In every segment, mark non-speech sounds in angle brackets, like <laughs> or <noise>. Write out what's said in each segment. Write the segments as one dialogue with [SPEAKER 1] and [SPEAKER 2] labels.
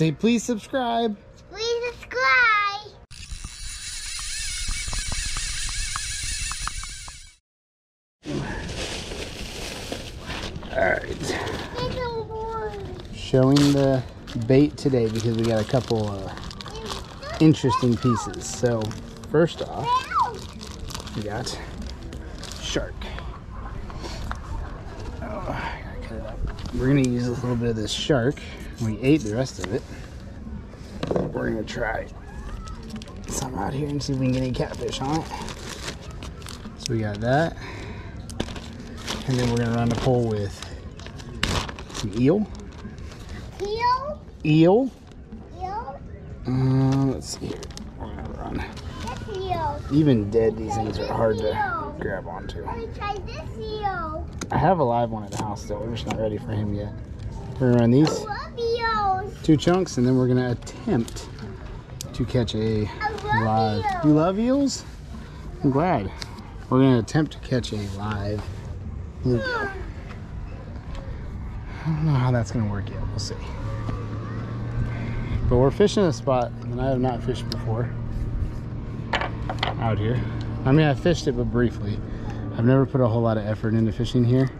[SPEAKER 1] Say please subscribe.
[SPEAKER 2] Please subscribe.
[SPEAKER 1] Alright.
[SPEAKER 2] There's a more.
[SPEAKER 1] Showing the bait today because we got a couple uh, interesting pieces. So first off, we got shark. Oh, I gotta cut it up. We're gonna use a little bit of this shark. We ate the rest of it. We're gonna try some out here and see if we can get any catfish on it. So we got that. And then we're gonna run the pole with some eel.
[SPEAKER 2] Eel?
[SPEAKER 1] Eel.
[SPEAKER 2] Heel.
[SPEAKER 1] Uh, let's see here. We're gonna run.
[SPEAKER 2] This heel.
[SPEAKER 1] Even dead, these things are hard to grab onto.
[SPEAKER 2] Let me try this heel.
[SPEAKER 1] I have a live one at the house still. We're just not ready for him yet. We're gonna run these
[SPEAKER 2] eels.
[SPEAKER 1] Two chunks and then we're gonna attempt to catch a live.
[SPEAKER 2] eels.
[SPEAKER 1] You love eels? I'm glad. We're gonna attempt to catch a live bluegill. I don't know how that's gonna work yet. We'll see. But we're fishing a spot that I have not fished before out here. I mean, I fished it, but briefly. I've never put a whole lot of effort into fishing here.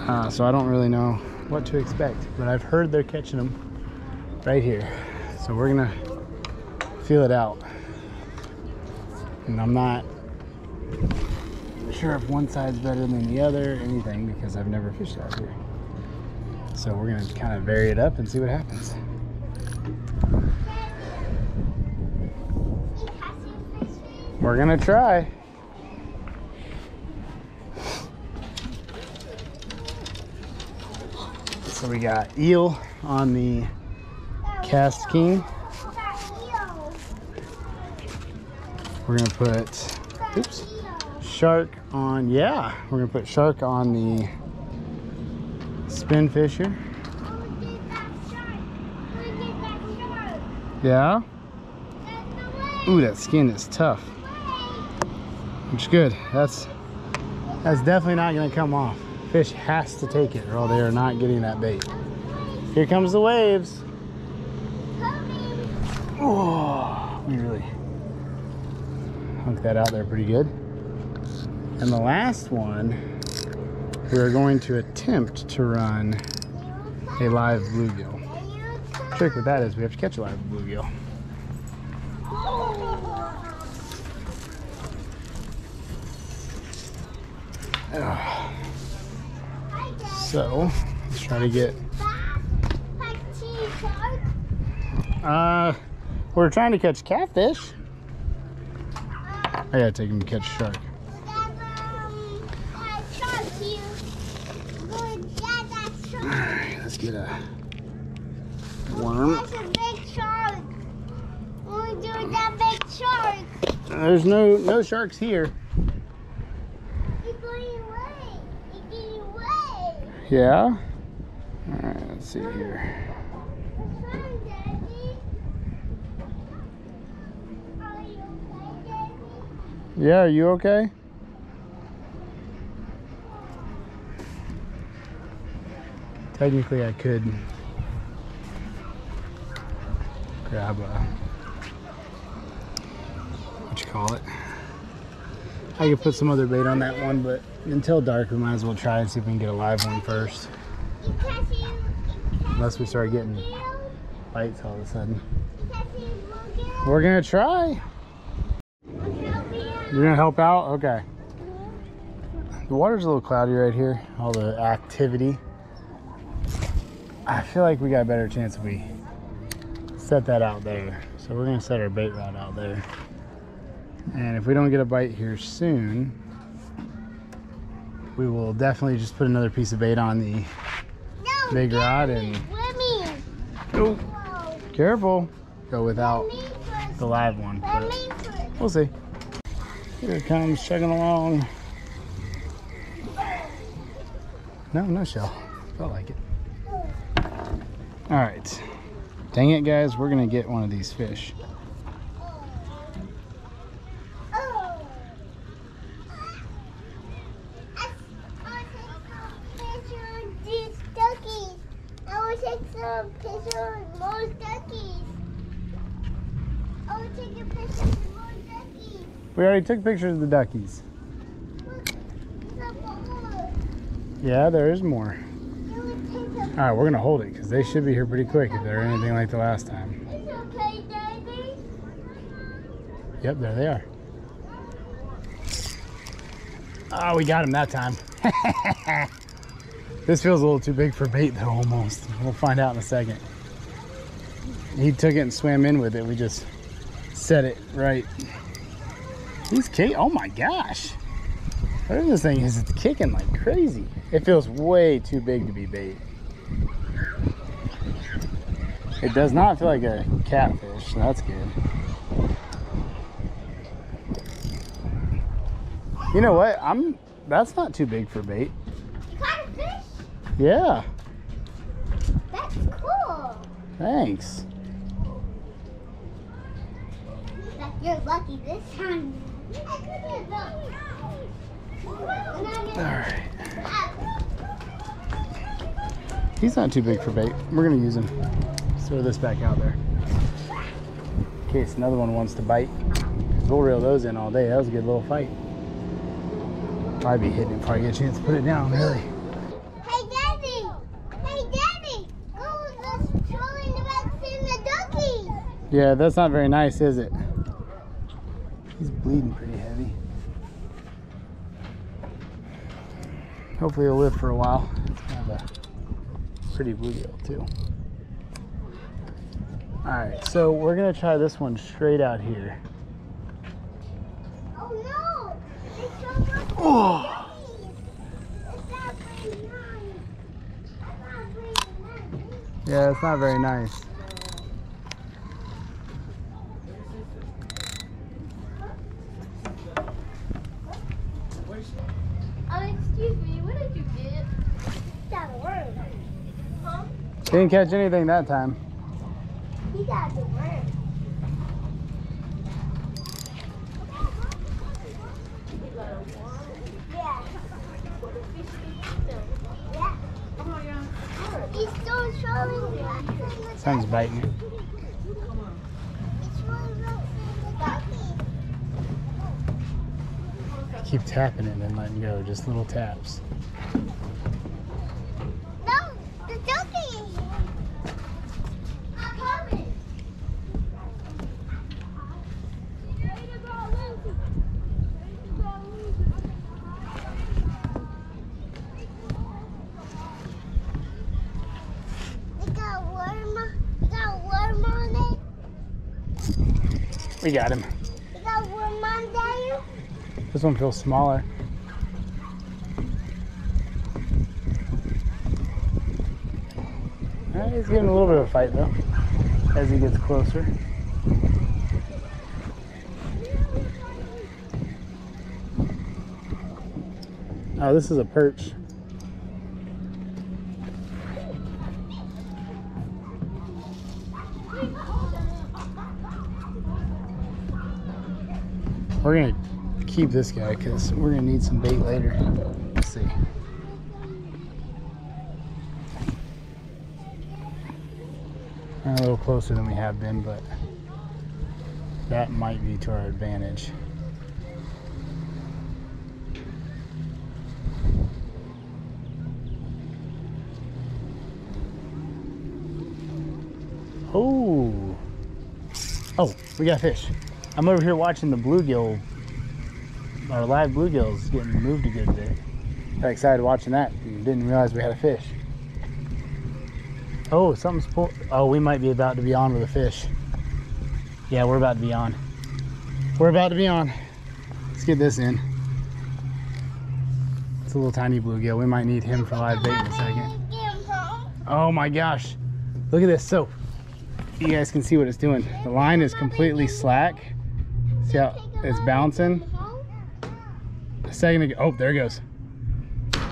[SPEAKER 1] Uh, so I don't really know what to expect, but I've heard they're catching them right here. So we're gonna feel it out. And I'm not sure if one side's better than the other anything because I've never fished out here. So we're gonna kind of vary it up and see what happens. We're gonna try. So we got eel on the KastKing. We're gonna put oops shark on yeah we're gonna put shark on the spin fisher. Yeah? Ooh that skin is tough. Which is good. That's that's definitely not gonna come off fish has to take it or they are not getting that bait here comes the waves oh we really hooked that out there pretty good and the last one, we're going to attempt to run a live bluegill. Trick with that is we have to catch a live bluegill. So, let's try to get, uh, we're trying to catch catfish. I gotta take him to catch shark. Alright, let's get a worm. There's no no sharks here.
[SPEAKER 2] It's going away. It's getting away.
[SPEAKER 1] Yeah. Alright, let's see here. Yeah, are you okay? Technically, I could grab a what you call it. I could put some other bait on that one, but until dark, we might as well try and see if we can get a live one first. Unless we start getting bites all of a sudden. We're gonna try. You're gonna help out? Okay. The water's a little cloudy right here, all the activity. I feel like we got a better chance if we set that out there. So we're gonna set our bait rod out there. And if we don't get a bite here soon, we will definitely just put another piece of bait on the
[SPEAKER 2] No,
[SPEAKER 1] big rod and
[SPEAKER 2] me.
[SPEAKER 1] careful, go without
[SPEAKER 2] Let me first.
[SPEAKER 1] the live one. But we'll see. Here it comes, chugging along. No, no shell. Felt like it. All right. Dang it, guys. We're going to get one of these fish.
[SPEAKER 2] Oh. I- I will take some fish on these duckies. I will take some a picture of more duckies. Oh, take a picture of more duckies.
[SPEAKER 1] We already took pictures of the duckies.
[SPEAKER 2] Look.
[SPEAKER 1] Yeah, there is more.
[SPEAKER 2] You would take a
[SPEAKER 1] All right, we're gonna hold it because they should be here pretty quick if they're anything like the last time.
[SPEAKER 2] It's okay, Daddy.
[SPEAKER 1] Yep, there they are. Oh, we got him that time. <laughs> this feels a little too big for bait though, almost. We'll find out in a second. He took it and swam in with it. We just set it right. He's kick. Oh my gosh. Whatever this thing is, it's kicking like crazy. It feels way too big to be bait. It does not feel like a catfish, so that's good. You know what? I'm. That's not too big for bait.
[SPEAKER 2] You caught a fish?
[SPEAKER 1] Yeah. Thanks.
[SPEAKER 2] You're lucky this time. I couldn't have
[SPEAKER 1] All right. He's not too big for bait. We're gonna use him. Let's throw this back out there. In case another one wants to bite. We'll reel those in all day. That was a good little fight. Probably be hitting it before I get a chance to put it down, really.
[SPEAKER 2] Hey, Daddy! Hey, Daddy! Go with us trolling about seeing the duckies!
[SPEAKER 1] Yeah, that's not very nice, is it? He's bleeding pretty heavy. Hopefully he'll live for a while. It's kind of a pretty bluegill too. Alright, so we're gonna try this one straight out here.
[SPEAKER 2] Oh no! They showed us the
[SPEAKER 1] Oh.
[SPEAKER 2] duckies! It's not very nice. It's nice.
[SPEAKER 1] Yeah, it's not very nice.
[SPEAKER 2] Oh, excuse me, what did you get? Got a worm. Huh?
[SPEAKER 1] Didn't catch anything that time.
[SPEAKER 2] He got the worm. Yeah. Yeah. He's still showing
[SPEAKER 1] Sun's biting it.
[SPEAKER 2] He's showing the duckies.
[SPEAKER 1] Keep tapping it and letting go, just little taps.
[SPEAKER 2] No, the duckies. I'm coming. They got a worm. They got a worm on it.
[SPEAKER 1] We got him.
[SPEAKER 2] They got worm on there.
[SPEAKER 1] This one feels smaller. Uh, he's giving a little bit of a fight though, as he gets closer. Oh, this is a perch. We're gonna keep this guy because we're gonna need some bait later. Let's see. A little closer than we have been, but that might be to our advantage. Oh. Oh, we got fish. I'm over here watching the bluegill, our live bluegills getting moved a good bit. Got excited watching that. and Didn't realize we had a fish. Oh, something's pull. Oh, we might be about to be on with a fish. Yeah, we're about to be on. We're about to be on. Let's get this in. It's a little tiny bluegill. We might need him for live bait in a second. Oh my gosh. Look at this soap. You guys can see what it's doing. The line is completely slack. See how it's bouncing? A second ago. Oh, there it goes.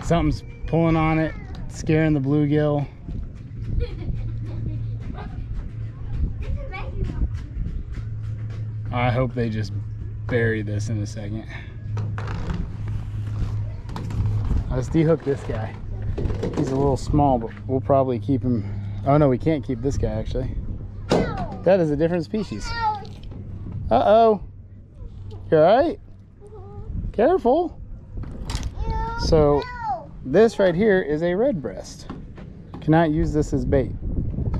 [SPEAKER 1] Something's pulling on it, scaring the bluegill. I hope they just bury this in a second. Let's dehook this guy. He's a little small, but we'll probably keep him Oh no, we can't keep this guy actually.
[SPEAKER 2] No.
[SPEAKER 1] That is a different species. Uh-oh. You alright? Careful.
[SPEAKER 2] No.
[SPEAKER 1] So-
[SPEAKER 2] No.
[SPEAKER 1] This right here is a red breast. Cannot use this as bait.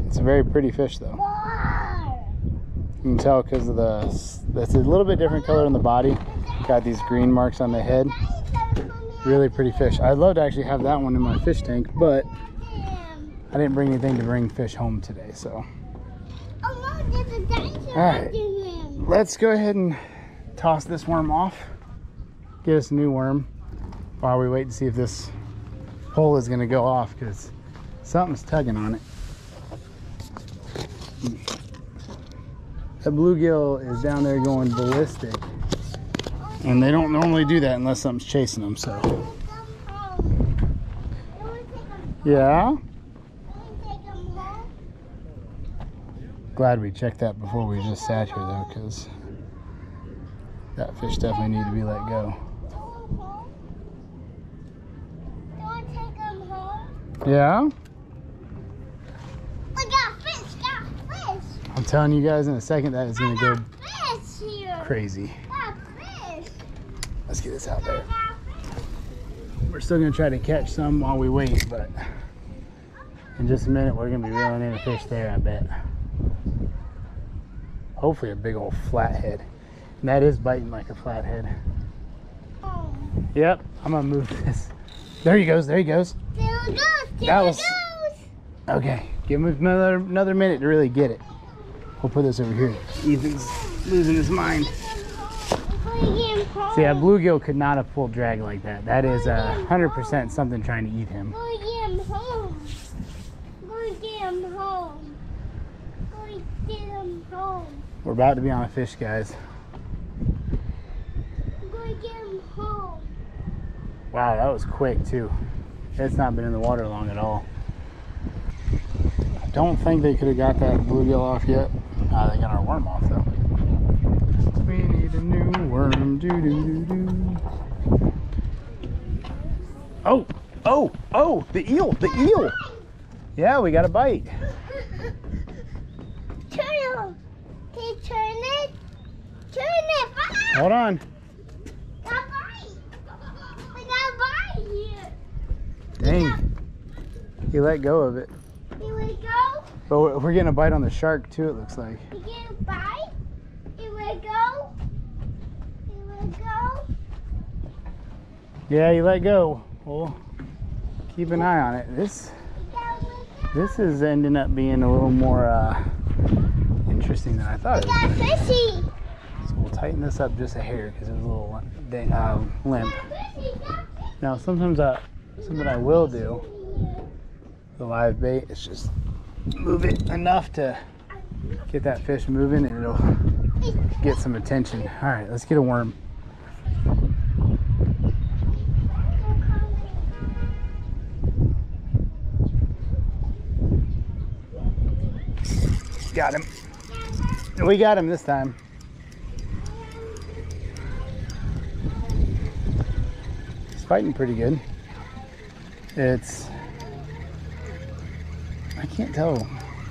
[SPEAKER 1] It's a very pretty fish though. You can tell because of the, that's a little bit different color on the body. Got these green marks on the head. Really pretty fish. I'd love to actually have that one in my fish tank, but I didn't bring anything to bring fish home today. So
[SPEAKER 2] Oh no, there's a dinosaur
[SPEAKER 1] All right. let's go ahead and toss this worm off. Get us a new worm while we wait to see if this pole is gonna go off because something's tugging on it. That bluegill is down there going ballistic. And they don't normally do that unless something's chasing them, so. Yeah. Glad we checked that before we just sat here though, because that fish definitely need to be let go.
[SPEAKER 2] Take him home? You wanna take him home?
[SPEAKER 1] Yeah?
[SPEAKER 2] Fish, got fish.
[SPEAKER 1] I'm telling you guys in a second that is gonna go
[SPEAKER 2] fish here.
[SPEAKER 1] crazy.
[SPEAKER 2] Got fish.
[SPEAKER 1] Let's get this out there. We're still gonna try to catch some while we wait, but in just a minute we're gonna be reeling in a fish there, I bet. Hopefully a big old flathead. And that is biting like a flathead.
[SPEAKER 2] Home.
[SPEAKER 1] Yep, I'm gonna move this. There he goes, there he goes.
[SPEAKER 2] There it goes. There
[SPEAKER 1] That was-
[SPEAKER 2] goes.
[SPEAKER 1] Okay, give him another another minute to really get it. We'll put this over here. Ethan's losing his mind.
[SPEAKER 2] Bring him home.
[SPEAKER 1] See, that bluegill could not have pulled drag like that. That is a hundred percent something trying to eat him.
[SPEAKER 2] Go get him home. Go get him home. Go get him home.
[SPEAKER 1] We're about to be on a fish, guys.
[SPEAKER 2] Get him home.
[SPEAKER 1] Wow, that was quick too. It's not been in the water long at all. I don't think they could have got that bluegill off yet. Ah, they got our worm off though. We need a new worm. Do do do do. Oh, oh, oh! The eel, the eel. Yeah, we got a bite.
[SPEAKER 2] Turn it. Can you turn it? Turn it.
[SPEAKER 1] Hold on.
[SPEAKER 2] Got a bite. We got a bite here.
[SPEAKER 1] Dang. He let go of it.
[SPEAKER 2] Here we go.
[SPEAKER 1] But we're we're getting a bite on the shark too. It looks like.
[SPEAKER 2] Get a bite. Here we go. Here we go.
[SPEAKER 1] Yeah, he let go. Well, keep an eye on it. This
[SPEAKER 2] We got, we got.
[SPEAKER 1] this is ending up being a little more uh, interesting than I thought it
[SPEAKER 2] We
[SPEAKER 1] was.
[SPEAKER 2] got fishy.
[SPEAKER 1] So we'll tighten this up just a hair because it was a little uh, limp.
[SPEAKER 2] Got
[SPEAKER 1] Now, sometimes I, something I will do, the live bait, is just move it enough to get that fish moving and it'll get some attention. All right, let's get a worm. Got him. We got him this time. He's fighting pretty good. It's. I can't tell.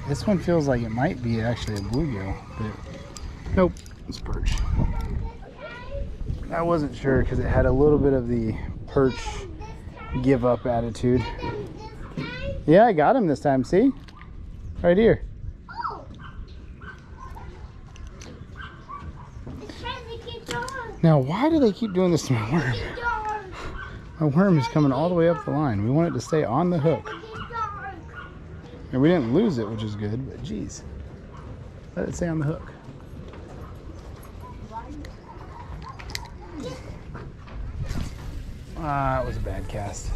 [SPEAKER 1] This one feels like it might be actually a bluegill, but nope, it's perch. I wasn't sure because it had a little bit of the perch give up attitude. Yeah, I got him this time. See? Right here.
[SPEAKER 2] It's trying to get going.
[SPEAKER 1] Now, why do they keep doing this to my worm? My worm is coming all the way up the line. We want it to stay on the hook. And we didn't lose it, which is good, but geez. Let it stay on the hook. Ah, that was a bad cast.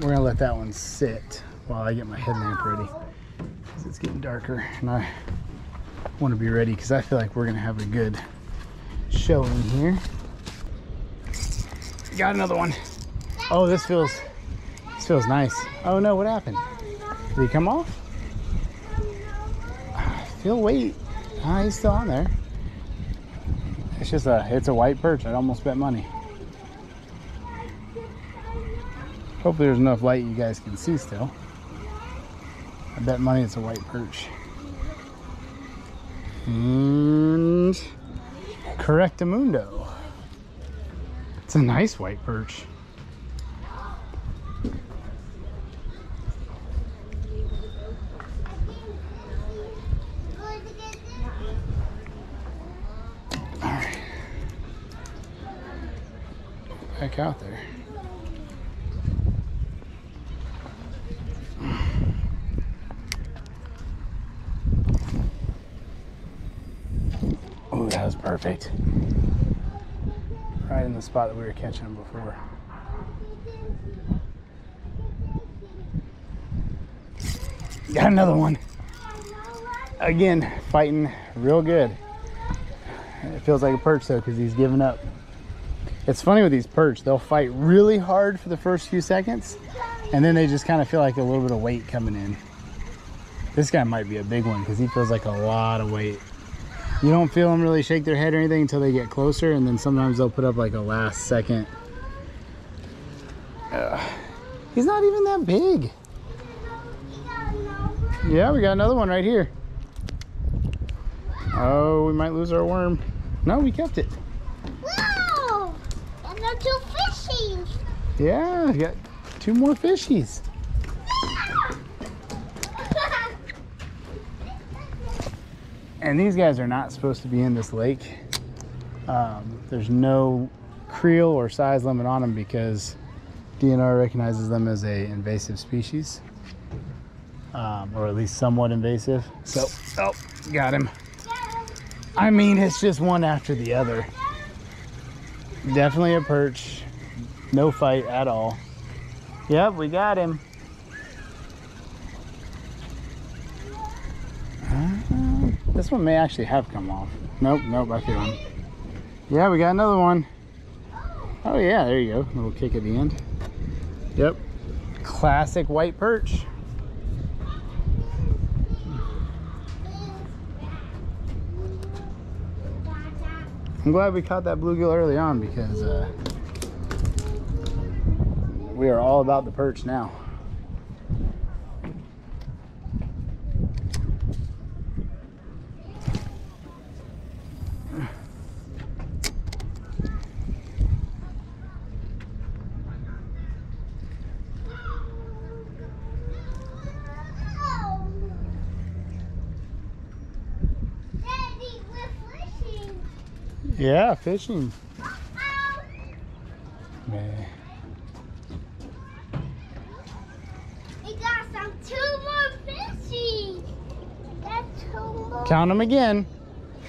[SPEAKER 1] We're gonna let that one sit while I get my headlamp ready. 'Cause it's getting darker and I want to be ready because I feel like we're gonna have a good showing here. Got another one. Oh, this feels this feels nice. Oh no, what happened? Did he come off? <sighs> Feel weight. Ah, he's still on there. It's just a it's a white perch. I'd almost bet money. Hopefully there's enough light you guys can see still. I bet money it's a white perch. And correctamundo. A nice white perch. All right. Back out there. Oh, that was perfect. Right in the spot that we were catching them before. Got another one. Again, fighting real good. It feels like a perch though, because he's giving up. It's funny with these perch, they'll fight really hard for the first few seconds, and then they just kind of feel like a little bit of weight coming in. This guy might be a big one because he feels like a lot of weight. You don't feel them really shake their head or anything until they get closer, and then sometimes they'll put up like a last second. He's not even that big. Yeah, we got another one right here. Oh, we might lose our worm. No, we kept it.
[SPEAKER 2] Wow! And they're two fishies.
[SPEAKER 1] Yeah, we got two more fishies. And these guys are not supposed to be in this lake. Um, there's no creel or size limit on them because DNR recognizes them as a invasive species, um, or at least somewhat invasive. So, oh, got him. I mean, it's just one after the other. Definitely a perch. No fight at all. Yep, we got him. This one may actually have come off. Nope, nope, I feel one. Yeah, we got another one. Oh yeah, there you go. little kick at the end. Yep. Classic white perch. I'm glad we caught that bluegill early on because uh, we are all about the perch now. Yeah, fishing.
[SPEAKER 2] Oh,
[SPEAKER 1] Man.
[SPEAKER 2] we got some two more fishies. That's two more.
[SPEAKER 1] Count them again.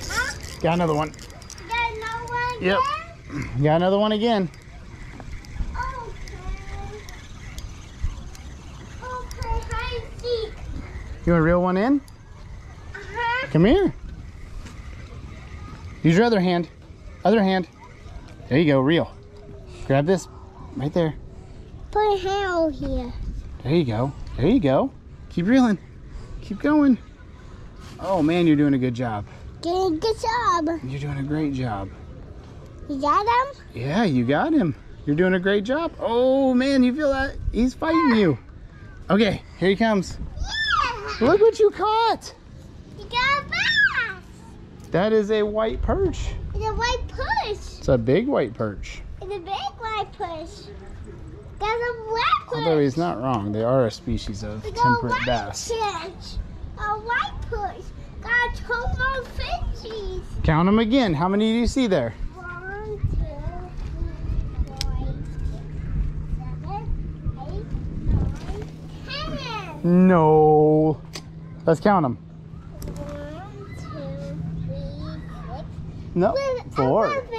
[SPEAKER 2] Huh?
[SPEAKER 1] Got another one.
[SPEAKER 2] Got another one
[SPEAKER 1] Yep.
[SPEAKER 2] there?
[SPEAKER 1] Got another one again.
[SPEAKER 2] Okay. Okay, hide and seek.
[SPEAKER 1] You want to reel one in?
[SPEAKER 2] Uh-huh.
[SPEAKER 1] Come here. Use your other hand. Other hand. There you go, reel. Grab this right there.
[SPEAKER 2] Put a hand here.
[SPEAKER 1] There you go. There you go. Keep reeling. Keep going. Oh man, you're doing a good job.
[SPEAKER 2] Good, good job.
[SPEAKER 1] You're doing a great job.
[SPEAKER 2] You got him?
[SPEAKER 1] Yeah, you got him. You're doing a great job. Oh man, you feel that? He's fighting you. Okay, here he comes.
[SPEAKER 2] Yeah.
[SPEAKER 1] Look what you caught.
[SPEAKER 2] You got a bass.
[SPEAKER 1] That is a white perch.
[SPEAKER 2] It's a white push.
[SPEAKER 1] It's a big white perch.
[SPEAKER 2] It's a big white perch. That's a black push.
[SPEAKER 1] Although he's not wrong, they are a species of
[SPEAKER 2] It's a
[SPEAKER 1] temperate
[SPEAKER 2] white
[SPEAKER 1] bass.
[SPEAKER 2] Push. A white push. Got more fishies.
[SPEAKER 1] Count them again. How many do you see there?
[SPEAKER 2] One, two, three, four, seven, eight, nine, ten.
[SPEAKER 1] No. Let's count them.
[SPEAKER 2] One, two, three, six,
[SPEAKER 1] No.
[SPEAKER 2] seven,
[SPEAKER 1] Four.
[SPEAKER 2] eleven.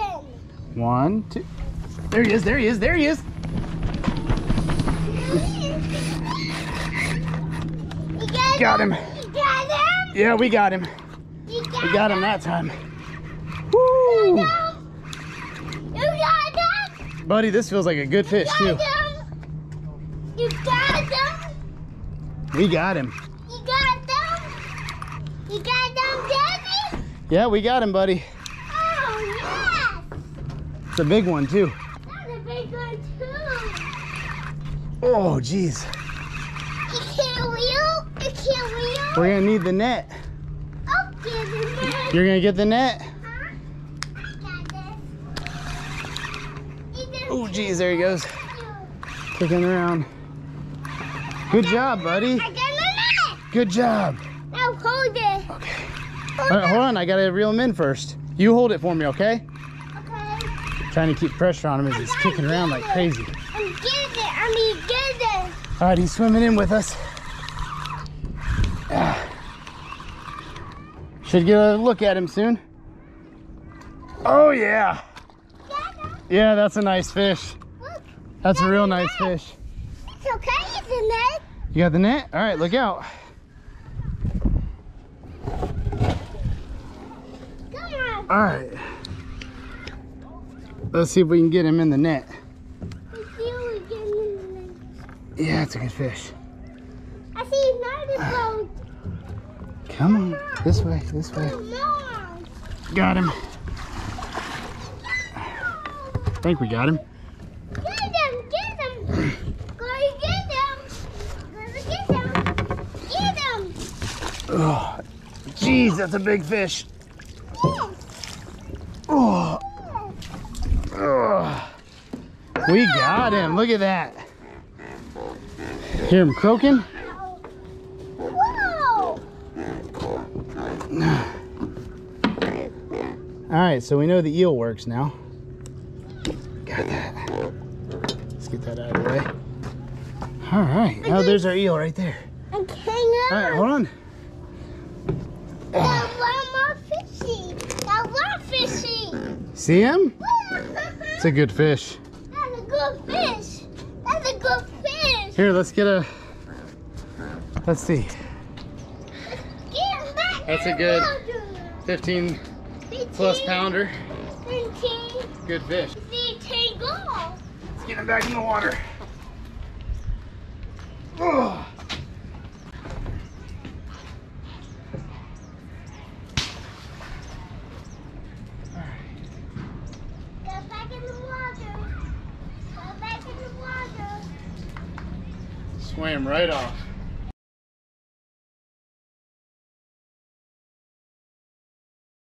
[SPEAKER 1] One, two. There he is. There he is. There he is.
[SPEAKER 2] You got,
[SPEAKER 1] Got him.
[SPEAKER 2] You got him?
[SPEAKER 1] Yeah, we got him.
[SPEAKER 2] You got
[SPEAKER 1] We got him that time.
[SPEAKER 2] You
[SPEAKER 1] Woo!
[SPEAKER 2] got him? You got him?
[SPEAKER 1] Buddy, this feels like a good fish too.
[SPEAKER 2] Him? You got him?
[SPEAKER 1] We got him.
[SPEAKER 2] You got them? You got them, Daddy?
[SPEAKER 1] Yeah, we got him, buddy. It's a big one too.
[SPEAKER 2] That's a big one, too.
[SPEAKER 1] Oh, jeez.
[SPEAKER 2] You can't wheel? I can't wheel.
[SPEAKER 1] We're gonna need the net. You're gonna get the net?
[SPEAKER 2] Huh? I got this. Either
[SPEAKER 1] Oh, geez, there he goes. Kicking around. Good job, buddy.
[SPEAKER 2] I got the net.
[SPEAKER 1] Good job.
[SPEAKER 2] Now hold it.
[SPEAKER 1] Okay. All right, hold on. I gotta reel him in first. You hold it for me? Okay. Trying to keep pressure on him as he's kicking around like crazy.
[SPEAKER 2] I'm getting it. I mean, getting it.
[SPEAKER 1] All right, he's swimming in with us. <sighs> Should get a look at him soon. Oh yeah. Yeah, that's a nice fish. That's a real nice fish.
[SPEAKER 2] It's okay, isn't it?
[SPEAKER 1] You got the net? All right, look out.
[SPEAKER 2] Come on.
[SPEAKER 1] All right. Let's see if we can get him in the net.
[SPEAKER 2] I see you again in the net.
[SPEAKER 1] Yeah, it's a good fish.
[SPEAKER 2] I see another boat.
[SPEAKER 1] Come on, this way, this way. Got him. I think we got him.
[SPEAKER 2] Get him, get him. Go get him. Go get him. Get him.
[SPEAKER 1] Oh, jeez, that's a big fish.
[SPEAKER 2] Yes.
[SPEAKER 1] Oh,
[SPEAKER 2] yes.
[SPEAKER 1] oh. We got him. Look at that. Hear him croaking?
[SPEAKER 2] Whoa. <sighs>
[SPEAKER 1] All right, so we know the eel works now. Got that. Let's get that out of the way. All right, now there's our eel right there. All right, hold on.
[SPEAKER 2] That one more fishy. That one fishy.
[SPEAKER 1] See him? <laughs> It's a good fish.
[SPEAKER 2] a good fish. That's a good fish.
[SPEAKER 1] Here, let's get a. Let's see. That's a good- 15
[SPEAKER 2] 15,
[SPEAKER 1] plus pounder.
[SPEAKER 2] 15,
[SPEAKER 1] Good fish.
[SPEAKER 2] 15 goal.
[SPEAKER 1] Let's get him back in the water. Oh.
[SPEAKER 2] Go back in the water. Go back in the water.
[SPEAKER 1] Swam right off.